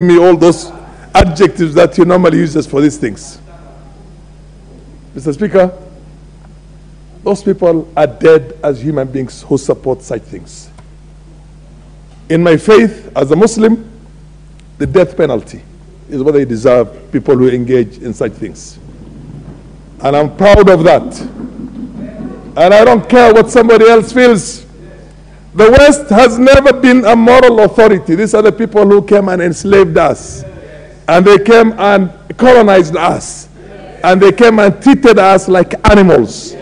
me all those adjectives that he normally uses for these things. Mr. Speaker, those people are dead as human beings who support such things. In my faith as a Muslim, the death penalty is what they deserve, people who engage in such things. And I'm proud of that. And I don't care what somebody else feels. The West has never been a moral authority. These are the people who came and enslaved us. And they came and colonized us. And they came and treated us like animals.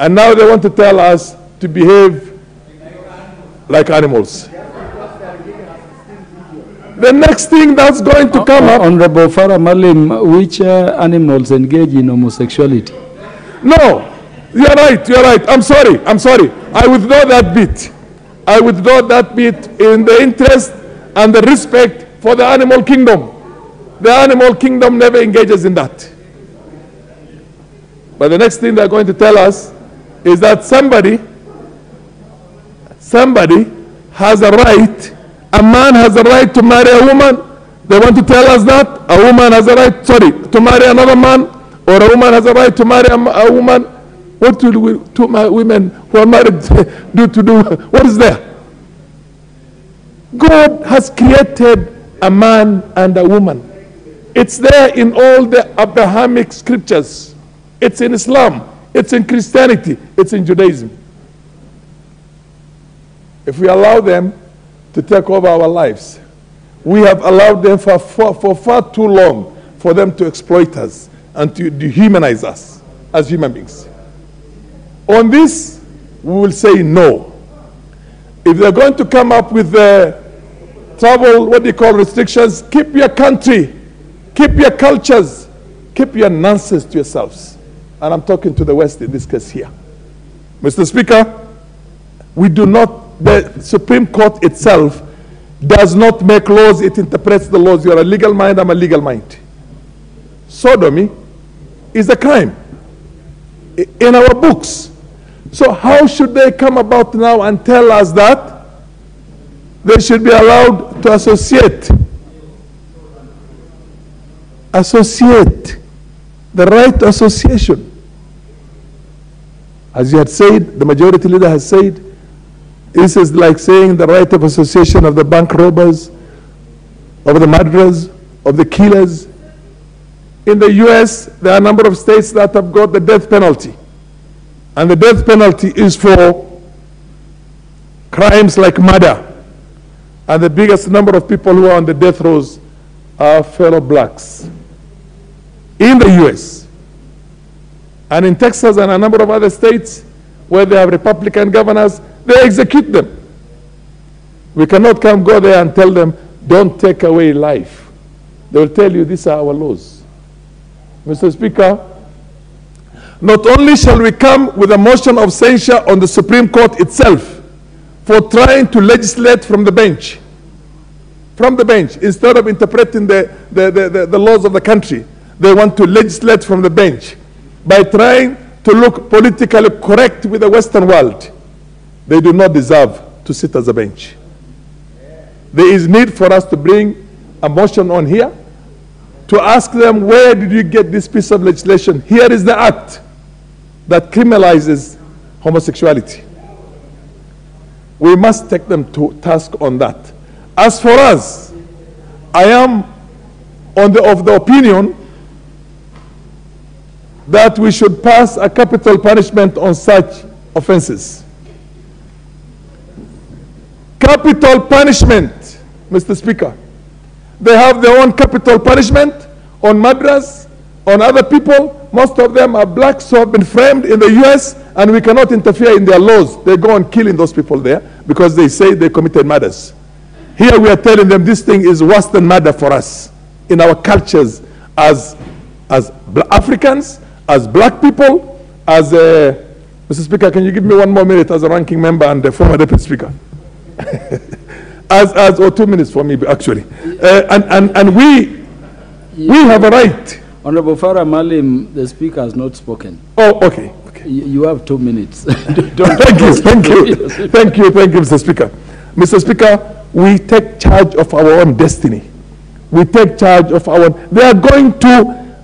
And now they want to tell us to behave like animals. The next thing that's going to come up. Honorable Farah Maalim, which uh, animals engage in homosexuality? No, you're right, you're right. I'm sorry, I'm sorry. I withdraw that bit. I withdraw that bit in the interest and the respect for the animal kingdom. The animal kingdom never engages in that. But the next thing they're going to tell us is that somebody, somebody has a right, a man has a right to marry a woman. They want to tell us that a woman has a right, sorry, to marry another man, or a woman has a right to marry a, a woman. What do we, two women who are married do to do? What is there? God has created a man and a woman. It's there in all the Abrahamic scriptures. It's in Islam. It's in Christianity. It's in Judaism. If we allow them to take over our lives, we have allowed them for, for, for far too long for them to exploit us and to dehumanize us as human beings. On this, we will say no. If they're going to come up with the travel, what do you call restrictions, keep your country, keep your cultures, keep your nonsense to yourselves. And I'm talking to the West in this case here. Mr. Speaker, we do not, the Supreme Court itself does not make laws, it interprets the laws. You're a legal mind, I'm a legal mind. Sodomy is a crime in our books. So how should they come about now and tell us that they should be allowed to associate? Associate. The right to association. As you had said, the majority leader has said, this is like saying the right of association of the bank robbers, of the murderers, of the killers. In the US, there are a number of states that have got the death penalty. And the death penalty is for crimes like murder. And the biggest number of people who are on the death rows are fellow blacks in the US. And in Texas and a number of other states where they have Republican governors, they execute them. We cannot come go there and tell them, don't take away life. They will tell you these are our laws. Mr. Speaker, not only shall we come with a motion of censure on the Supreme Court itself for trying to legislate from the bench, from the bench, instead of interpreting the, the, the, the, the laws of the country, they want to legislate from the bench by trying to look politically correct with the Western world. They do not deserve to sit as a bench. There is need for us to bring a motion on here to ask them, where did you get this piece of legislation? Here is the act that criminalizes homosexuality. We must take them to task on that. As for us, I am on the, of the opinion that we should pass a capital punishment on such offenses. Capital punishment, Mr. Speaker. They have their own capital punishment on murderers, on other people. Most of them are blacks who have been framed in the US, and we cannot interfere in their laws. They go on killing those people there because they say they committed murders. Here we are telling them this thing is worse than murder for us in our cultures as, as Africans, as black people, as a, Mr. Speaker, can you give me one more minute as a ranking member and a former deputy speaker? as, as, or two minutes for me, actually. Uh, and, and, and we, we have a right. Honorable Farah Maalim, the speaker has not spoken. Oh, okay. okay. You, you have two minutes. Thank you, thank you, thank you, thank you, Mr. Speaker. Mr. Speaker, we take charge of our own destiny. we take charge of our, they are going to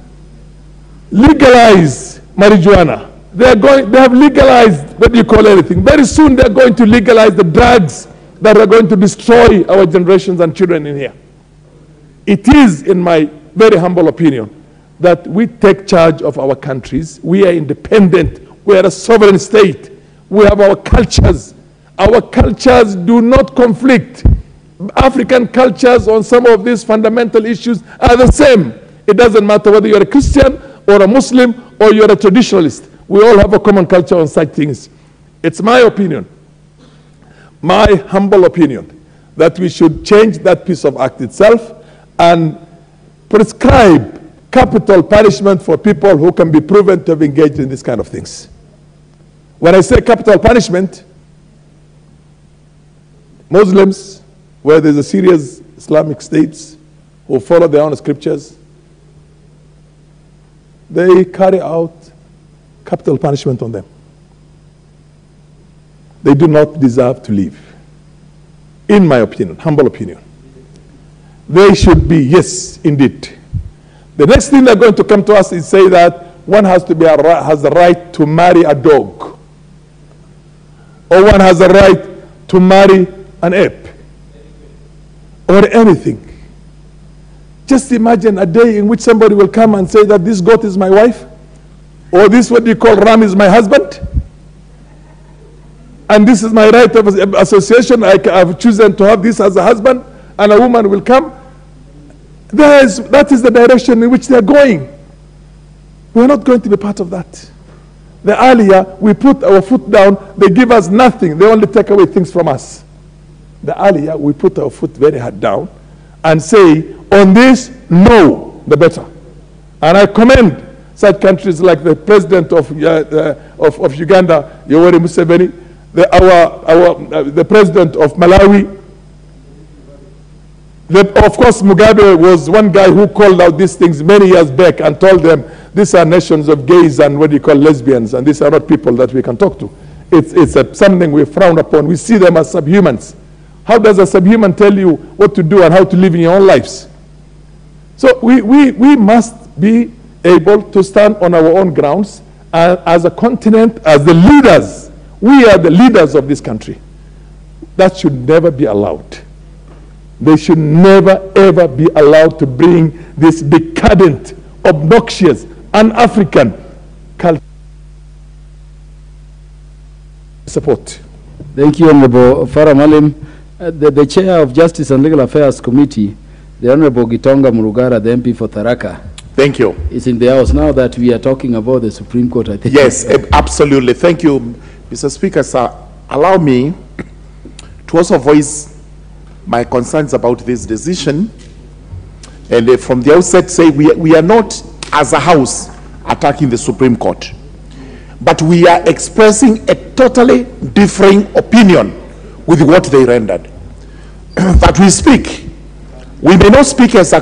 legalize marijuana. They are going, they have legalized, what do you call anything? Very soon they're going to legalize the drugs that are going to destroy our generations and children in here. It is, in my very humble opinion, that we take charge of our countries. We are independent. We are a sovereign state. We have our cultures. Our cultures do not conflict. African cultures on some of these fundamental issues are the same. It doesn't matter whether you're a Christian or a Muslim or you're a traditionalist. We all have a common culture on such things. It's my opinion, my humble opinion, that we should change that piece of act itself and prescribe capital punishment for people who can be proven to have engaged in these kind of things. When I say capital punishment, Muslims, where there's a serious Islamic states who follow their own scriptures, they carry out capital punishment on them. They do not deserve to live. In my opinion, humble opinion. They should be, yes, indeed. The next thing they're going to come to us is say that one has to be a, has the right to marry a dog, or one has the right to marry an ape, or anything. Just imagine a day in which somebody will come and say that this goat is my wife, or this what you call ram is my husband, and this is my right of association. I have chosen to have this as a husband, and a woman will come. There is, that is the direction in which they are going. We are not going to be part of that. The earlier we put our foot down, they give us nothing. They only take away things from us. The earlier we put our foot very hard down and say, on this, no, the better. And I commend such countries like the president of, uh, uh, of, of, Uganda, Yoweri Museveni, the, our, our, uh, the president of Malawi, the, of course, Mugabe was one guy who called out these things many years back and told them these are nations of gays and what do you call lesbians, and these are not people that we can talk to. It's, it's a, something we frown upon. We see them as subhumans. How does a subhuman tell you what to do and how to live in your own lives? So we, we, we must be able to stand on our own grounds uh, as a continent, as the leaders. We are the leaders of this country. That should never be allowed. They should never ever be allowed to bring this decadent, obnoxious, un-African culture. Support. Thank you, Honorable Farah Maalim. Uh, the, the Chair of Justice and Legal Affairs Committee, the Honorable Gitonga Murugara, the MP for Tharaka, Thank you. is in the house now that we are talking about the Supreme Court, I think. Yes, absolutely. Thank you, Mr. Speaker. Sir, allow me to also voice my concerns about this decision. And uh, from the outset, say we, we are not, as a House, attacking the Supreme Court. But we are expressing a totally differing opinion with what they rendered. that we speak, we may not speak as a